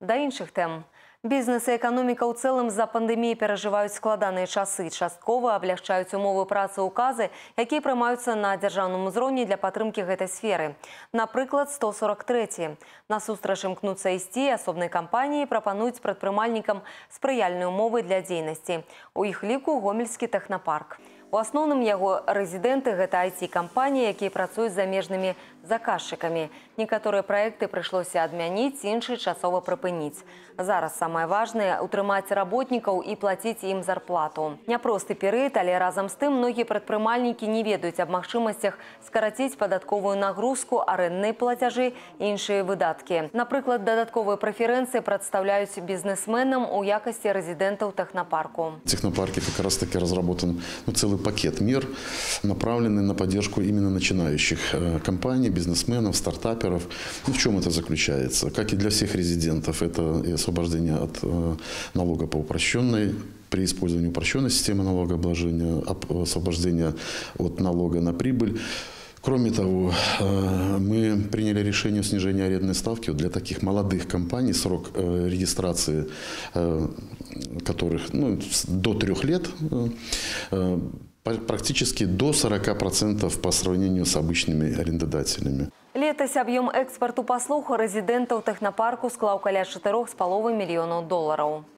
Да іншых тэм. Бізнес і эканоміка ў цэлым з-за пандэміі перажываюць складаныя часы. Часткова аблягчаюць умовы працы ўказы, якія прымаюцца на дзяржаўным узроўні для падтрымкі гэтай сферы. Напрыклад, 143. На сустрач імкнуцца ісці асобнай кампаніі прапануюць прадпрымальнікам спрыяльныя ўмовы для дзейнасці. У іх ліку гомельскі тэхнапарк. У асноўным яго рэзідэнты гэта IT-кампаніі, якія працуюць з замежнымі заказчыкамі. Некаторыя праекты прыйшлося адмяніць, іншыя часова прыпыніць. Зараз самае важнае утрымаць работнікаў і плаціць ім зарплату. Няпросты перыяд, але разам з тым многія прадпрымальнікі не ведаюць аб магчымасцях скараціць падатковую нагрузку, арэндныя плацяжы і іншыя выдаткі. Напрыклад, дадатковыя прэферэнцыі прадстаўляюць бізнесменам у якасці рэзідэнтаў тэхнапарку. Технопарке как раз таки разработан ну, целый пакет мер, направленный на поддержку именно начинающих э, компаний, бизнесменов, стартаперов. Ну, в чем это заключается? Как и для всех резидентов, это и освобождение от э, налога по упрощенной при использовании упрощенной системы налогообложения, об- освобождение от налога на прибыль. Кроме того, э, мы приняли решение о снижении арендной ставки Вот для таких молодых компаний, срок э, регистрации э, которых ну, с- до трех лет, э, э, па- практически до 40% по сравнению с обычными арендодателями. Летась аб'ём экспарту паслуг рэзідэнтаў тэхнапарку склаў каля 4,5 мільёнаў долараў.